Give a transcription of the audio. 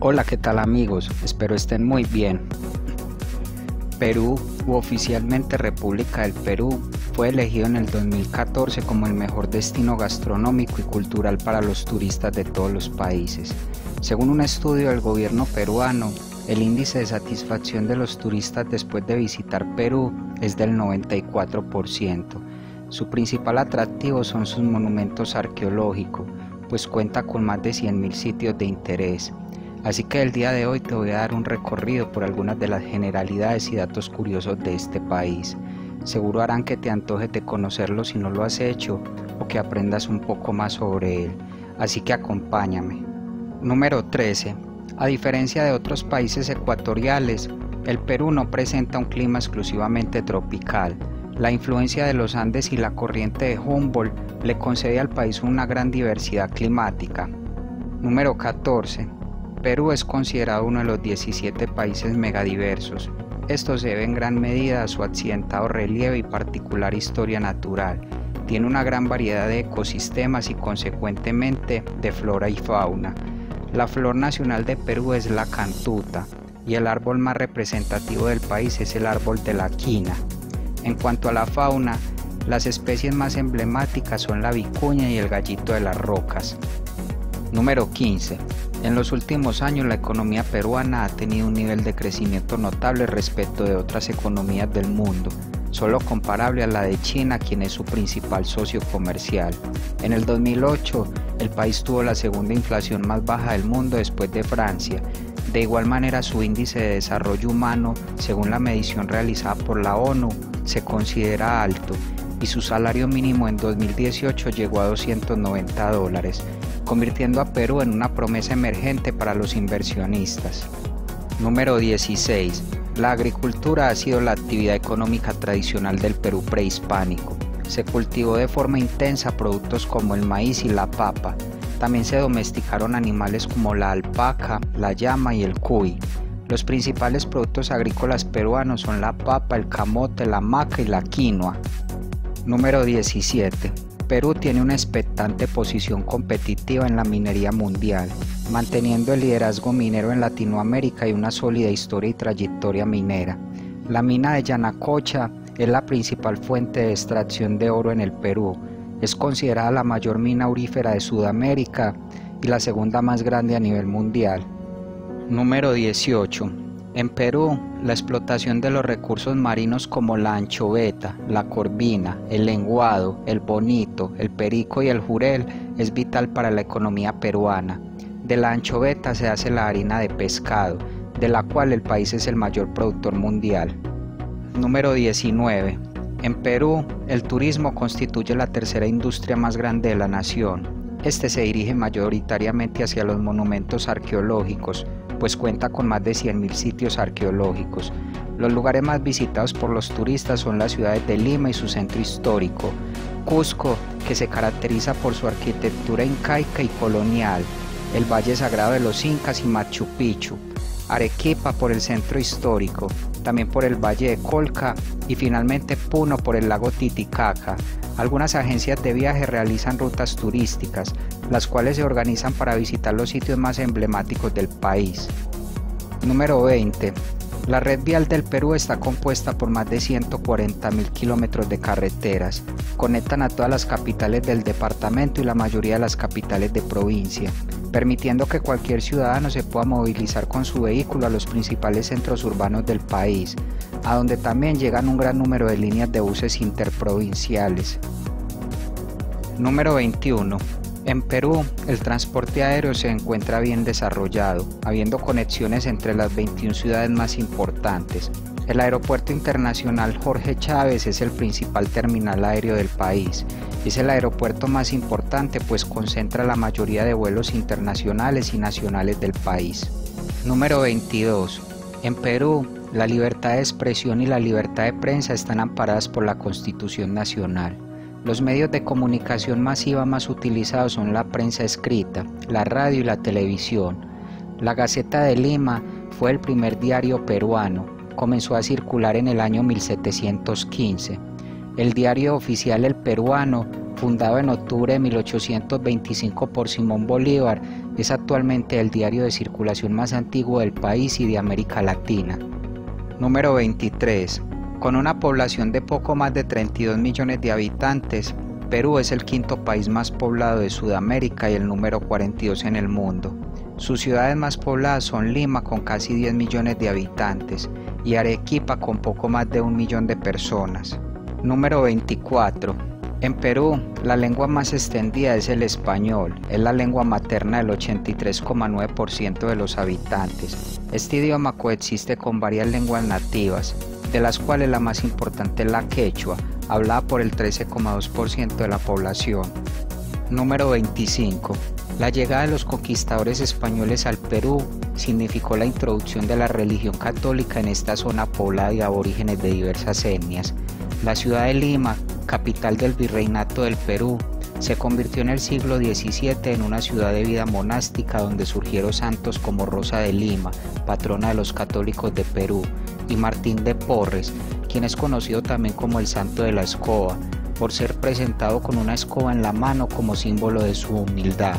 Hola, ¿qué tal amigos? Espero estén muy bien. Perú, u oficialmente República del Perú, fue elegido en el 2014 como el mejor destino gastronómico y cultural para los turistas de todos los países. Según un estudio del gobierno peruano, el índice de satisfacción de los turistas después de visitar Perú es del 94%. Su principal atractivo son sus monumentos arqueológicos, pues cuenta con más de 100.000 sitios de interés. Así que el día de hoy te voy a dar un recorrido por algunas de las generalidades y datos curiosos de este país. Seguro harán que te antojes de conocerlo si no lo has hecho o que aprendas un poco más sobre él. Así que acompáñame. Número 13. A diferencia de otros países ecuatoriales, el Perú no presenta un clima exclusivamente tropical. La influencia de los Andes y la corriente de Humboldt le concede al país una gran diversidad climática. Número 14. Perú es considerado uno de los 17 países megadiversos. Esto se debe en gran medida a su accidentado relieve y particular historia natural. Tiene una gran variedad de ecosistemas y consecuentemente de flora y fauna. La flor nacional de Perú es la cantuta y el árbol más representativo del país es el árbol de la quina. En cuanto a la fauna, las especies más emblemáticas son la vicuña y el gallito de las rocas. Número 15. En los últimos años la economía peruana ha tenido un nivel de crecimiento notable respecto de otras economías del mundo, solo comparable a la de China, quien es su principal socio comercial. En el 2008, el país tuvo la segunda inflación más baja del mundo después de Francia. De igual manera, su índice de desarrollo humano, según la medición realizada por la ONU, se considera alto y su salario mínimo en 2018 llegó a 290 dólares, convirtiendo a Perú en una promesa emergente para los inversionistas. Número 16. La agricultura ha sido la actividad económica tradicional del Perú prehispánico. Se cultivó de forma intensa productos como el maíz y la papa. También se domesticaron animales como la alpaca, la llama y el cuy. Los principales productos agrícolas peruanos son la papa, el camote, la maca y la quinoa. Número 17. Perú tiene una expectante posición competitiva en la minería mundial, manteniendo el liderazgo minero en Latinoamérica y una sólida historia y trayectoria minera. La mina de Yanacocha es la principal fuente de extracción de oro en el Perú. Es considerada la mayor mina aurífera de Sudamérica y la segunda más grande a nivel mundial. Número 18. En Perú, la explotación de los recursos marinos como la anchoveta, la corvina, el lenguado, el bonito, el perico y el jurel es vital para la economía peruana. De la anchoveta se hace la harina de pescado, de la cual el país es el mayor productor mundial. Número 19. En Perú, el turismo constituye la tercera industria más grande de la nación. Este se dirige mayoritariamente hacia los monumentos arqueológicos, pues cuenta con más de 100.000 sitios arqueológicos. Los lugares más visitados por los turistas son las ciudades de Lima y su centro histórico, Cusco, que se caracteriza por su arquitectura incaica y colonial, el Valle Sagrado de los Incas y Machu Picchu, Arequipa por el centro histórico, también por el Valle de Colca y finalmente Puno por el lago Titicaca. Algunas agencias de viaje realizan rutas turísticas, las cuales se organizan para visitar los sitios más emblemáticos del país. Número 20. La red vial del Perú está compuesta por más de 140 mil kilómetros de carreteras. Conectan a todas las capitales del departamento y la mayoría de las capitales de provincia, permitiendo que cualquier ciudadano se pueda movilizar con su vehículo a los principales centros urbanos del país, a donde también llegan un gran número de líneas de buses interprovinciales. Número 21. En Perú, el transporte aéreo se encuentra bien desarrollado, habiendo conexiones entre las 21 ciudades más importantes. El Aeropuerto Internacional Jorge Chávez es el principal terminal aéreo del país. Es el aeropuerto más importante pues concentra la mayoría de vuelos internacionales y nacionales del país. Número 22. En Perú, la libertad de expresión y la libertad de prensa están amparadas por la Constitución Nacional. Los medios de comunicación masiva más utilizados son la prensa escrita, la radio y la televisión. La Gaceta de Lima fue el primer diario peruano. Comenzó a circular en el año 1715. El diario oficial El Peruano, fundado en octubre de 1825 por Simón Bolívar, Es actualmente el diario de circulación más antiguo del país y de América Latina. Número 23. Con una población de poco más de 32 millones de habitantes, Perú es el quinto país más poblado de Sudamérica y el número 42 en el mundo. Sus ciudades más pobladas son Lima con casi 10 millones de habitantes y Arequipa con poco más de un millón de personas. Número 24. En Perú, la lengua más extendida es el español, es la lengua materna del 83,9% de los habitantes. Este idioma coexiste con varias lenguas nativas, de las cuales la más importante es la quechua, hablada por el 13,2% de la población. Número 25. La llegada de los conquistadores españoles al Perú significó la introducción de la religión católica en esta zona poblada de aborígenes de diversas etnias. La ciudad de Lima, capital del virreinato del Perú, se convirtió en el siglo XVII en una ciudad de vida monástica donde surgieron santos como Rosa de Lima, patrona de los católicos de Perú, y Martín de Porres, quien es conocido también como el Santo de la Escoba, por ser presentado con una escoba en la mano como símbolo de su humildad.